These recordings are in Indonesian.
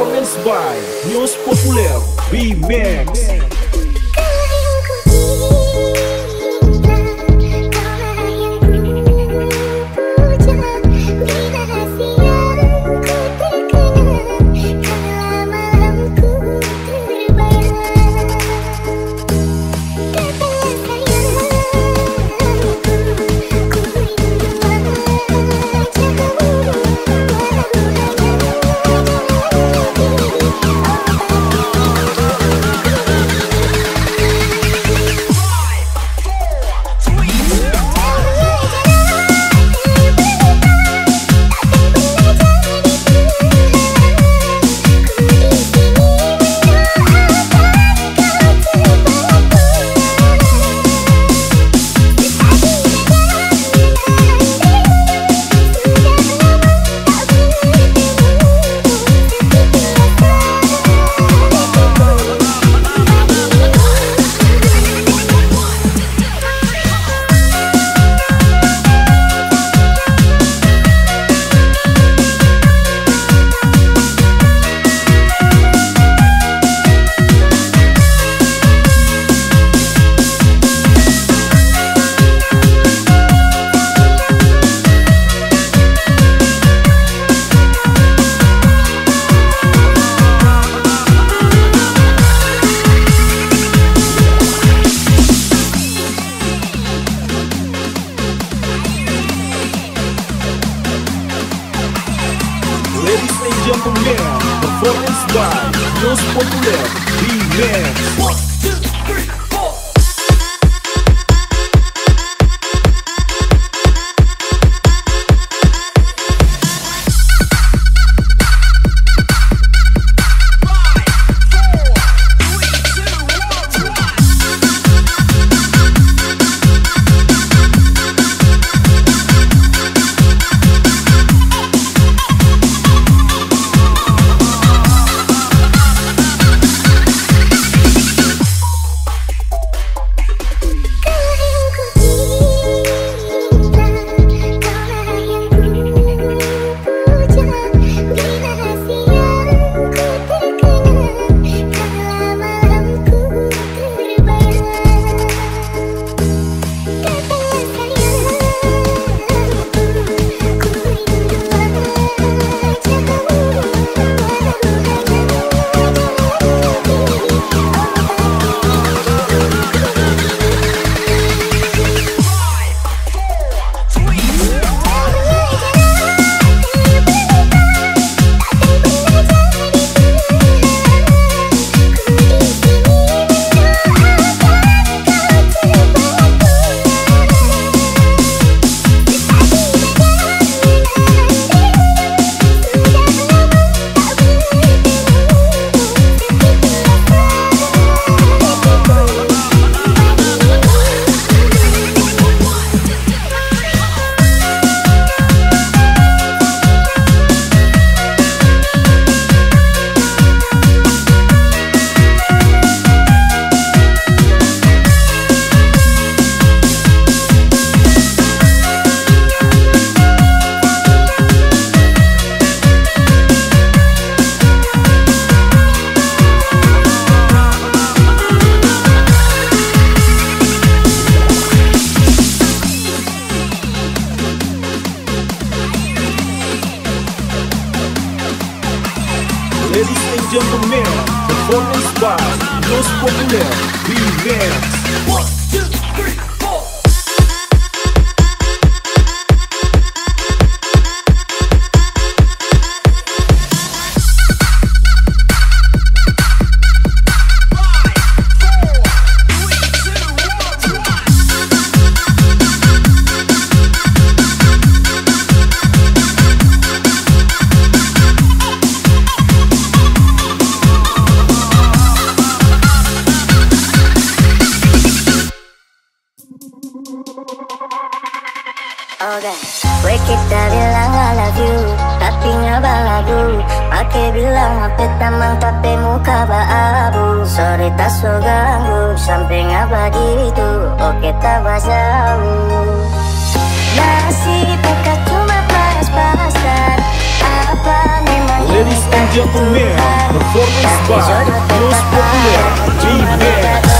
gentlemen, performance by News Populer B-Max. Oke, gue kita bilang I love you. Tapi nggak baladu Make bilang HP tamang tapi muka abu Sorry tak so ganggu Sampai ngapa gitu Oke tak jauh Nasi buka cuma panas-panasan Apa memang Ladies and gentlemen, performance by Most Popular B-Man.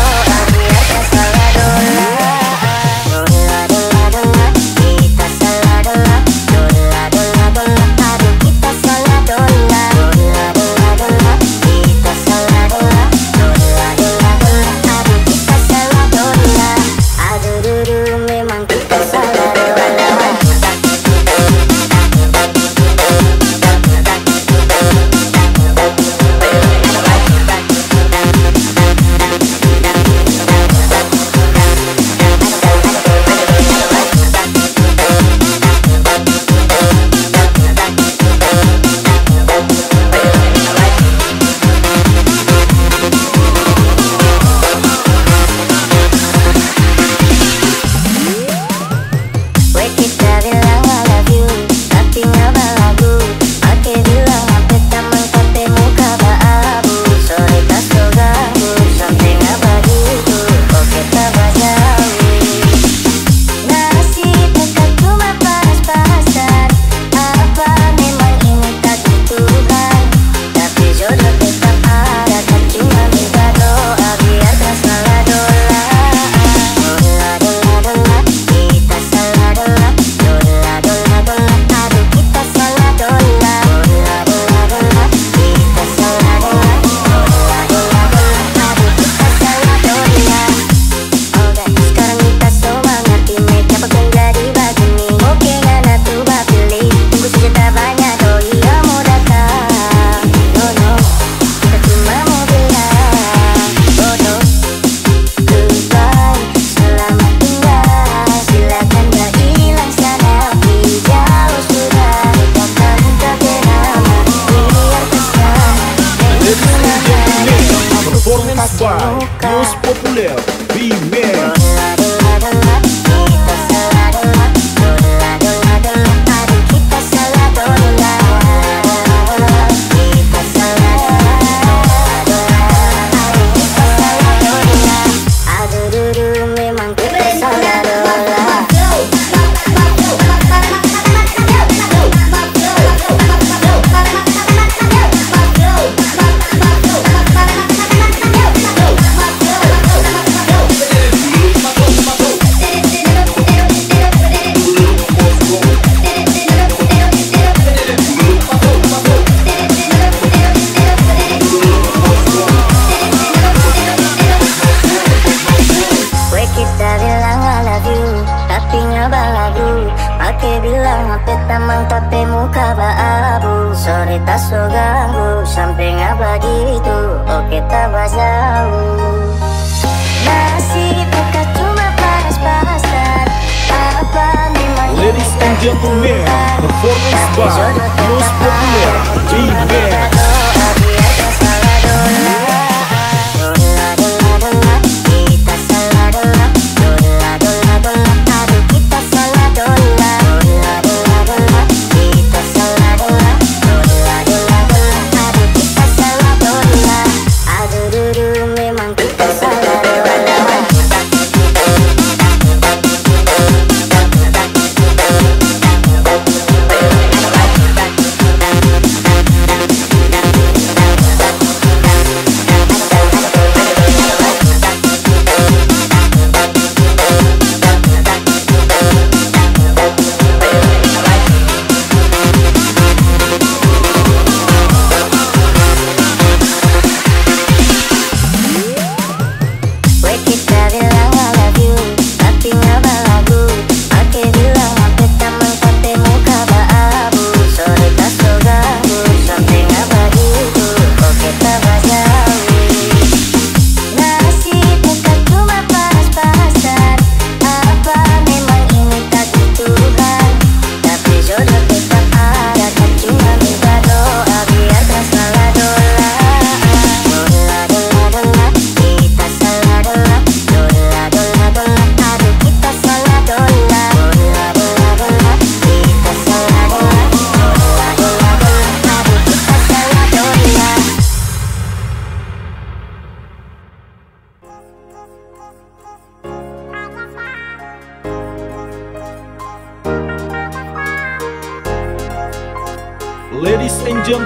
Sampai ngapa gitu Oke tak jauh cuma panas-panasan. Apa memang Ladies and gentlemen Performance by Most Popular G-Band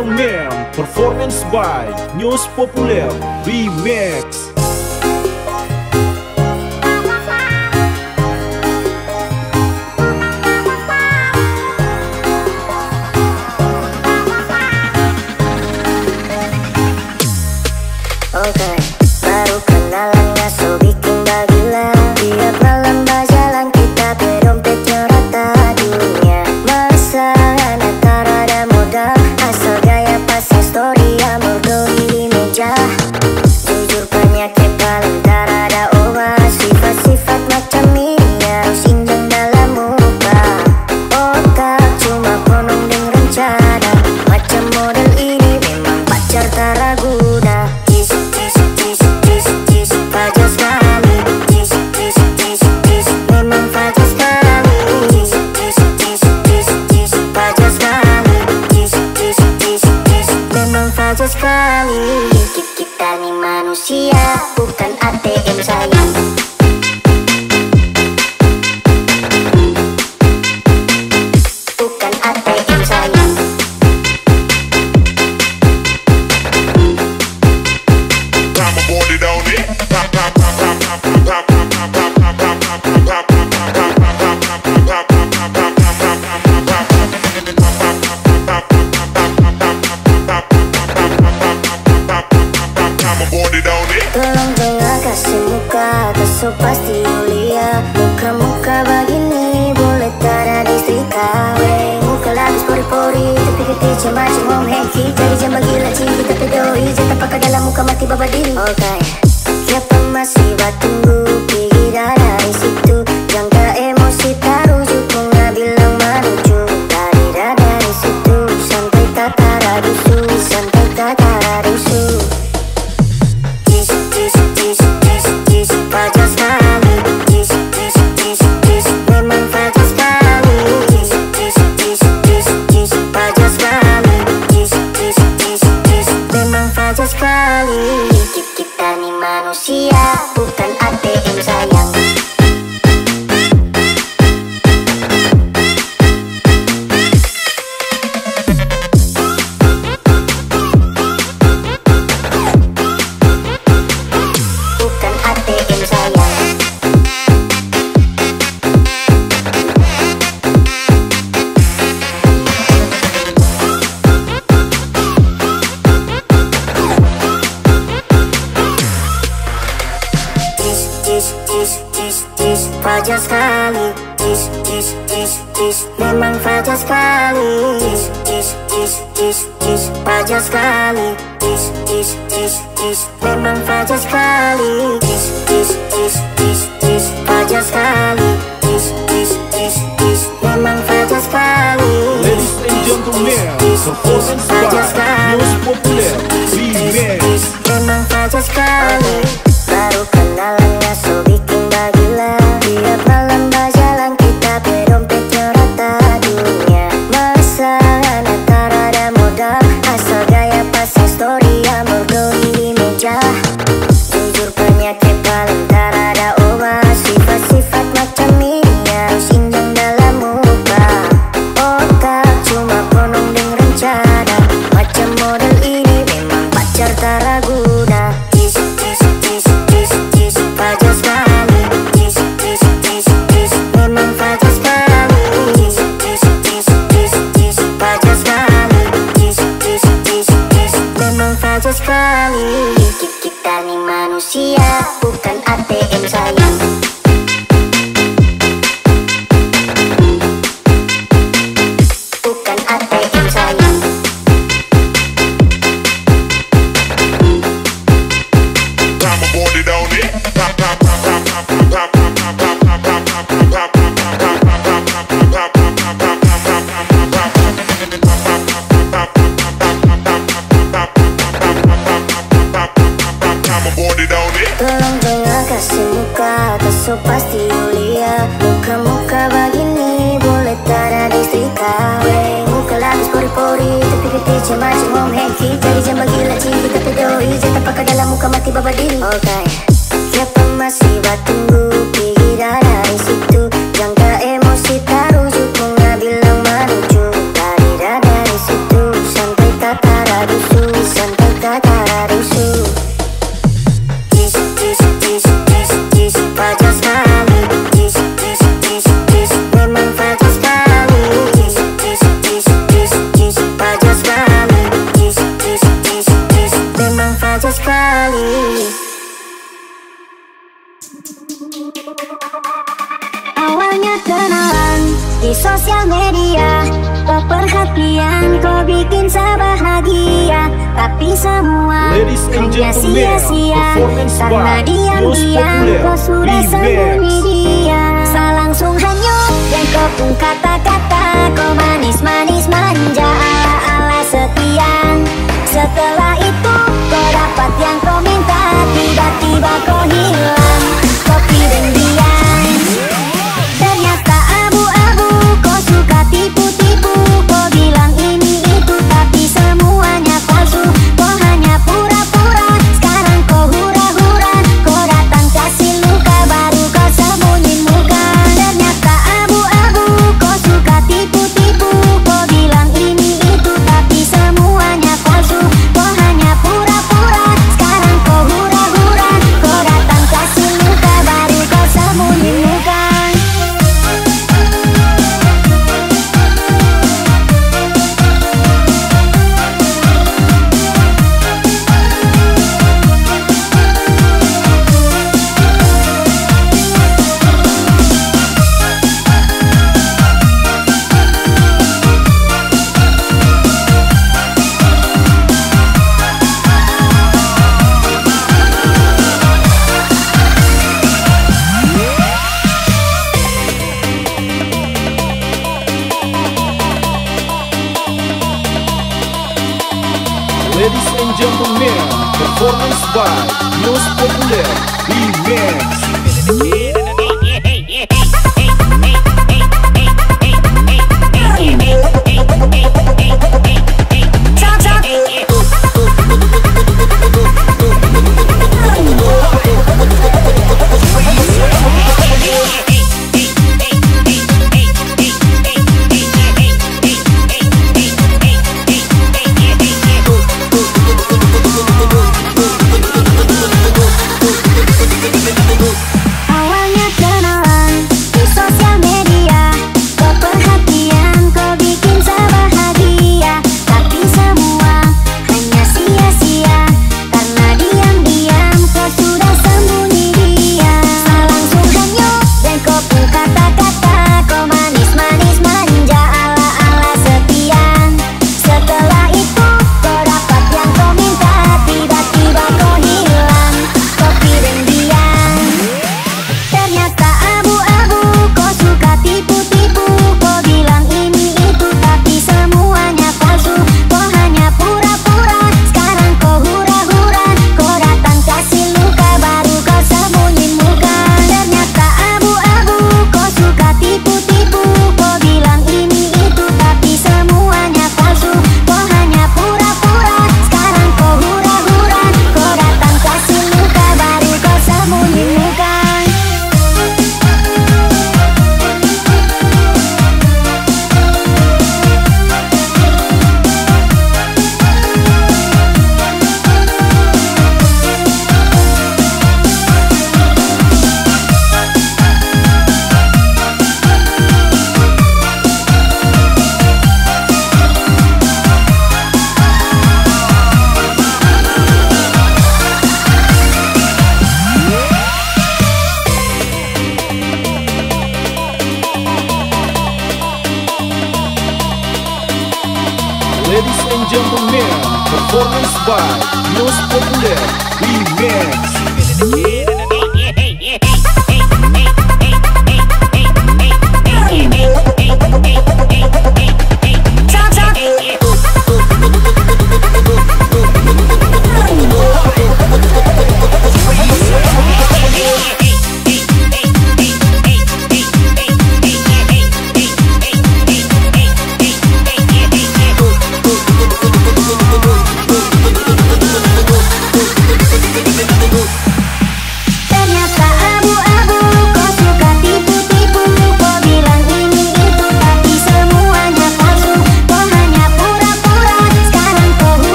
and gentlemen, performance by News Populer Remix. okay.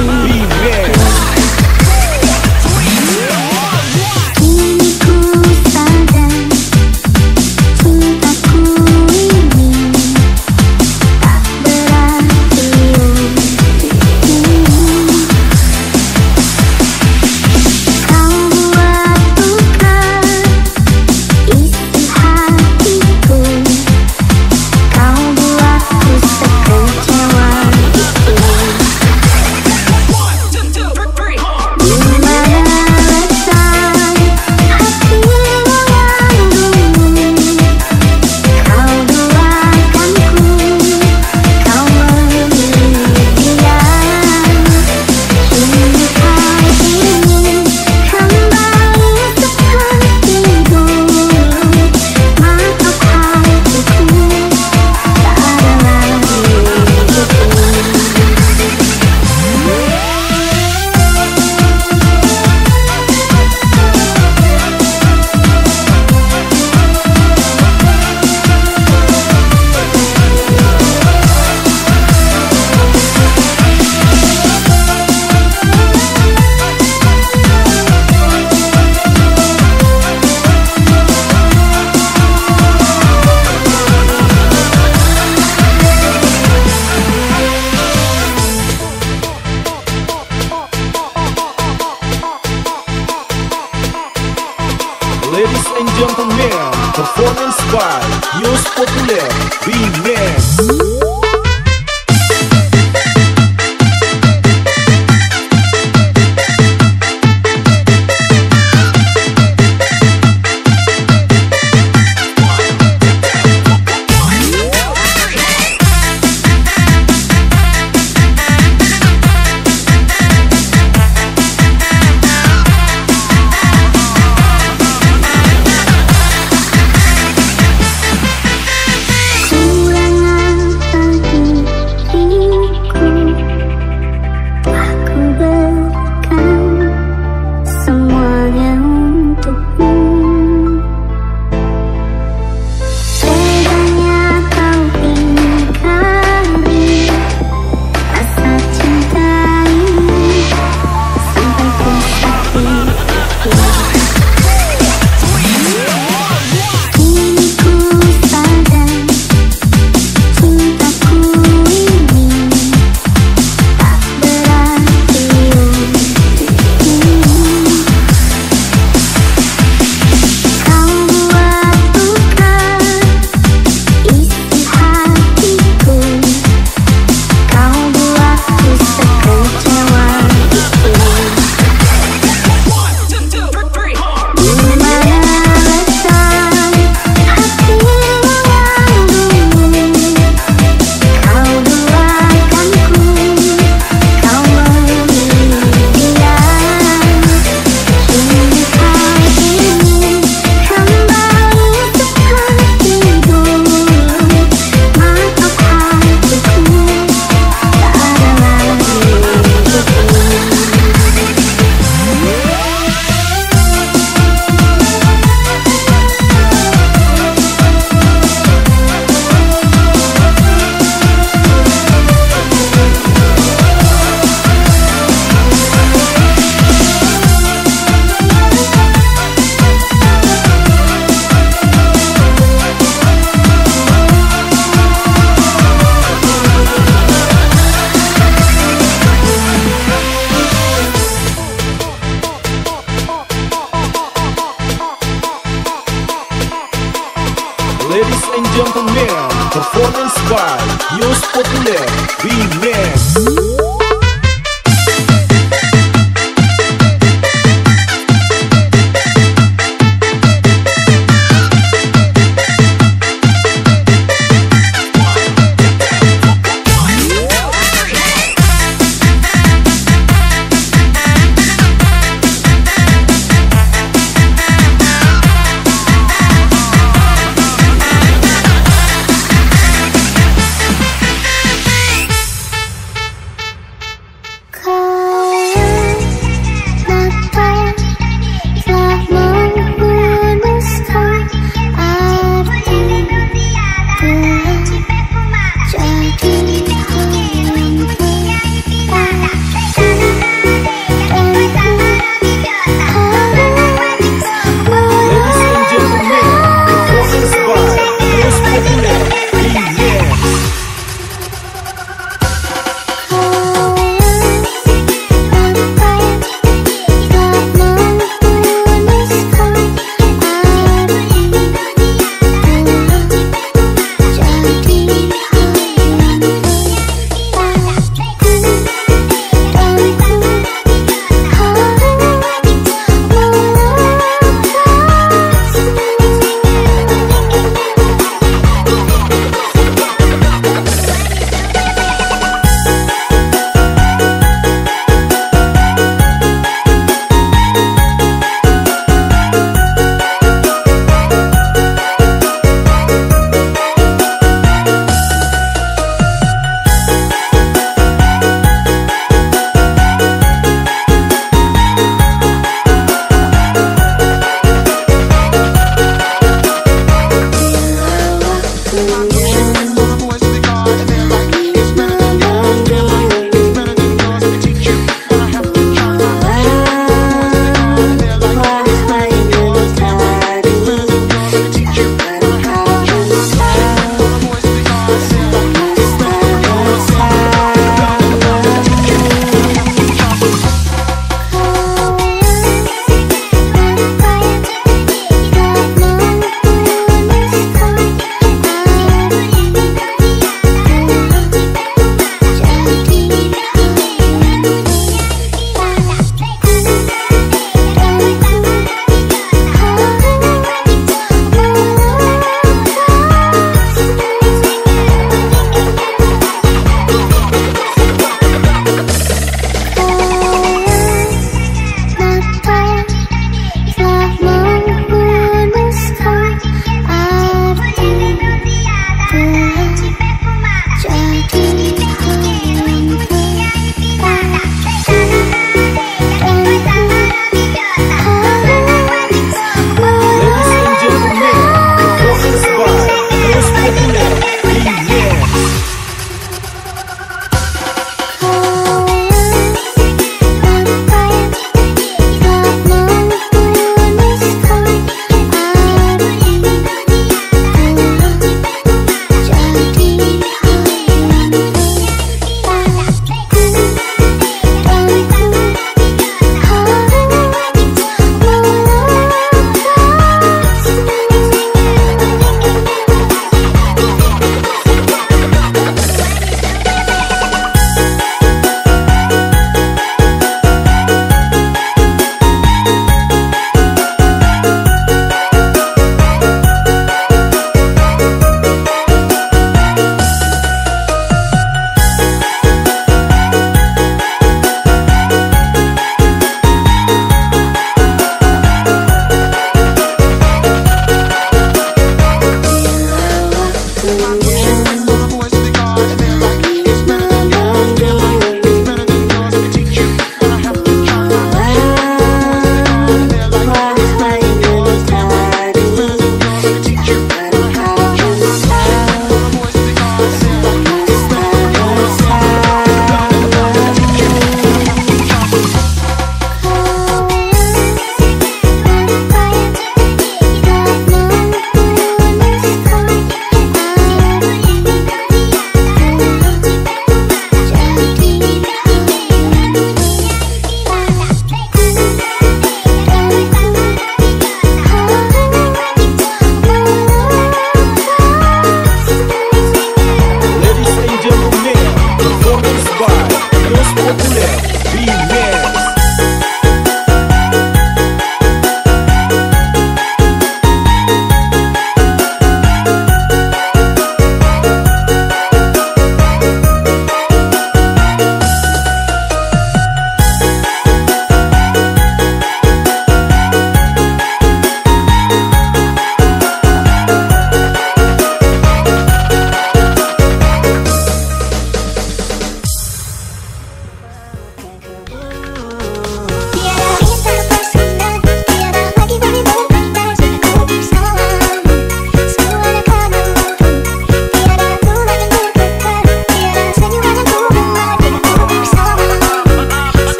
Popular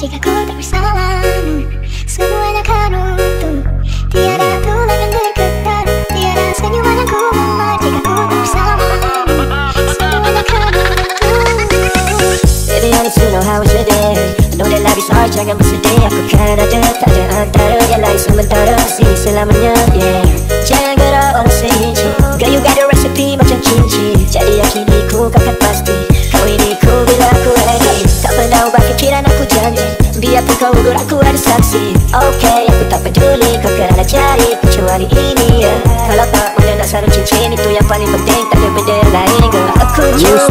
jika ku tak bersalah Semuanya kan untuk Tiada tulang yang bergetar Tiada senyuman yang ku memar Jika ku tak bersalah Semuanya kan untuk Baby, I need know how was your day I know life is hard, jangan bersedih Aku kan ada, tak ada antara Yang lain sementara, sini selamanya, yeah Jangan gerak, orang sehidup Girl, you got the recipe macam cincin Jadi yakin ku kau kau ukur aku ada saksi. Oke, okay, aku tak peduli kau kerana cari kecuali ini ya. Kalau tak mengenal sarung cincin? Itu yang paling penting Tak ada benda yang lain Aku cuma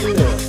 European.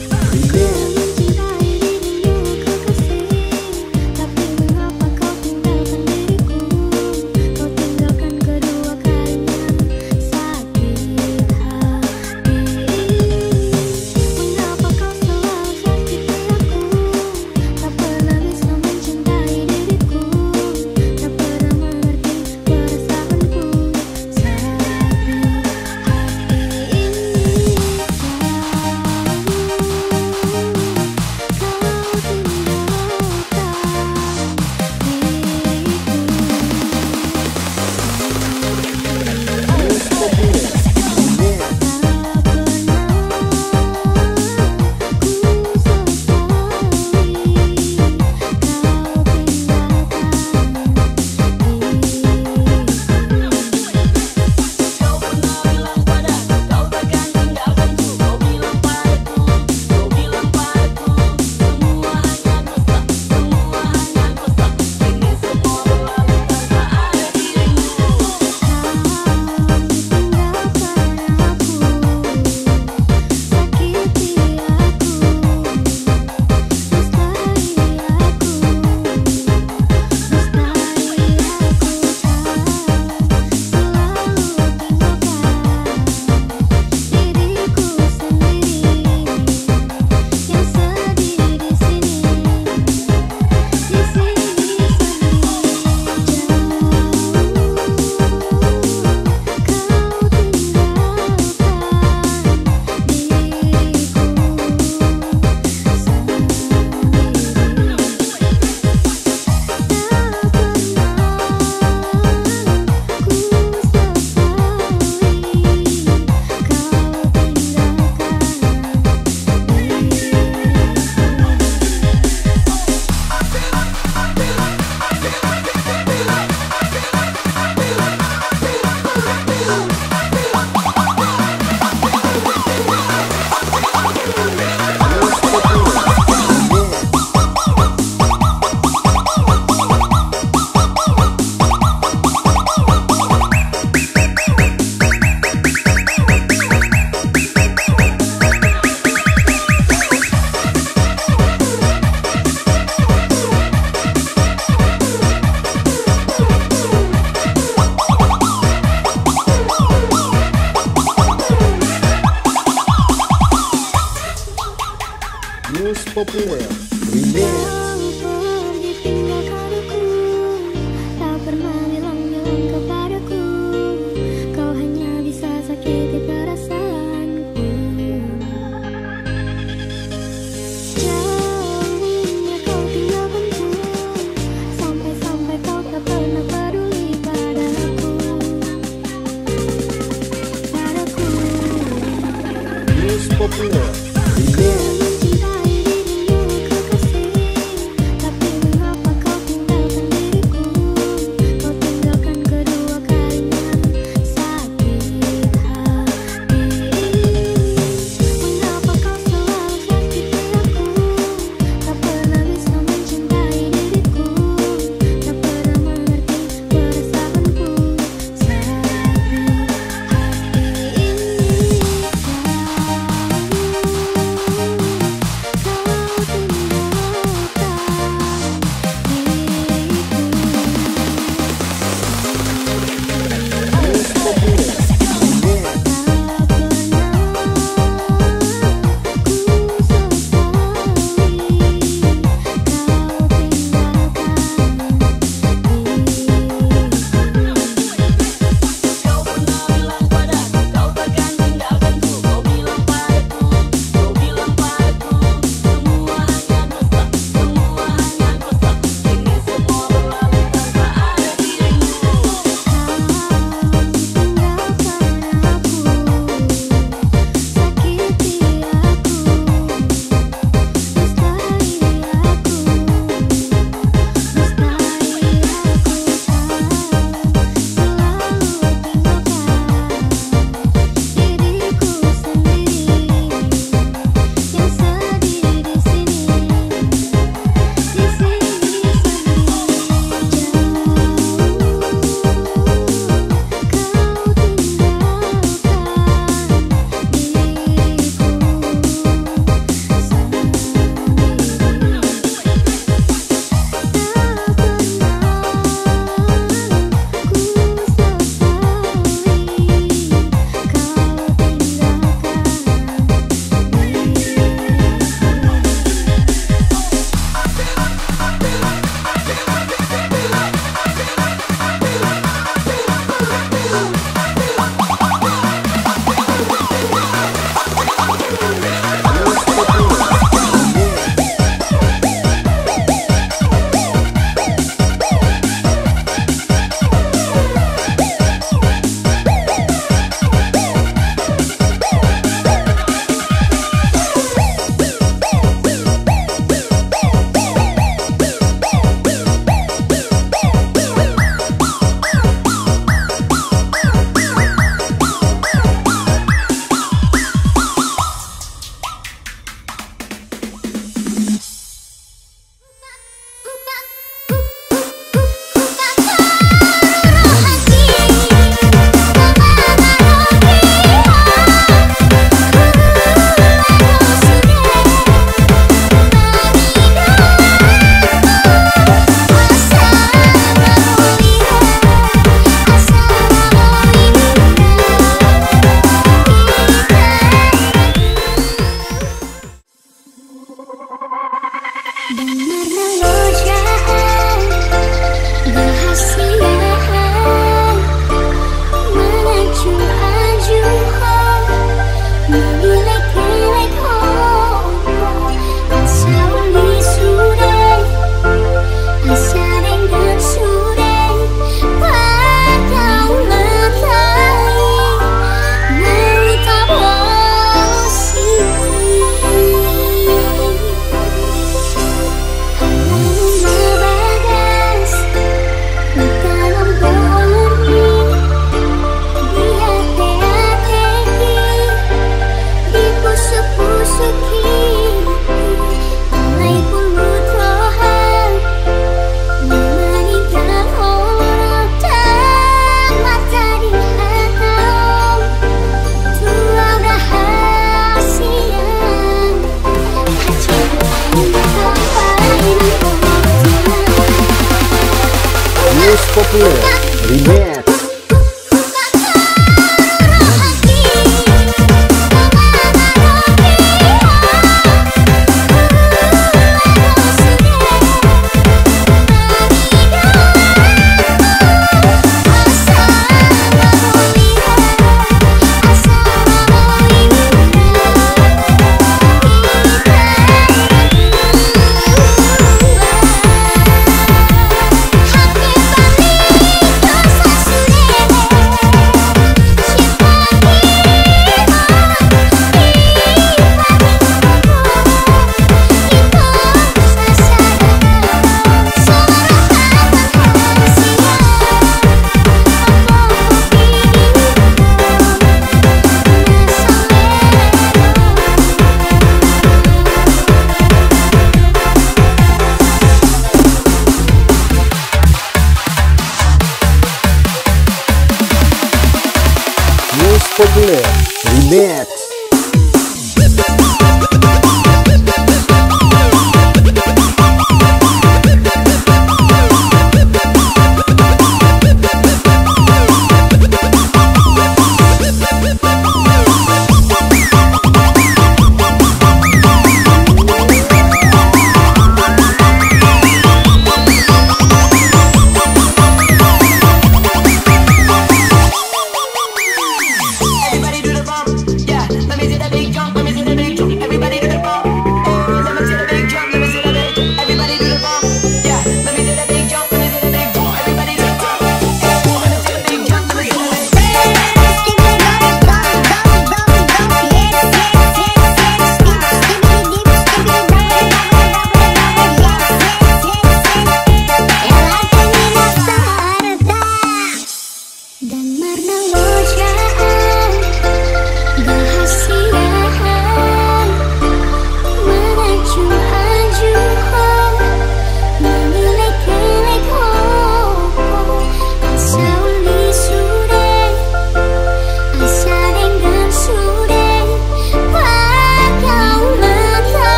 bitch.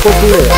Remix populer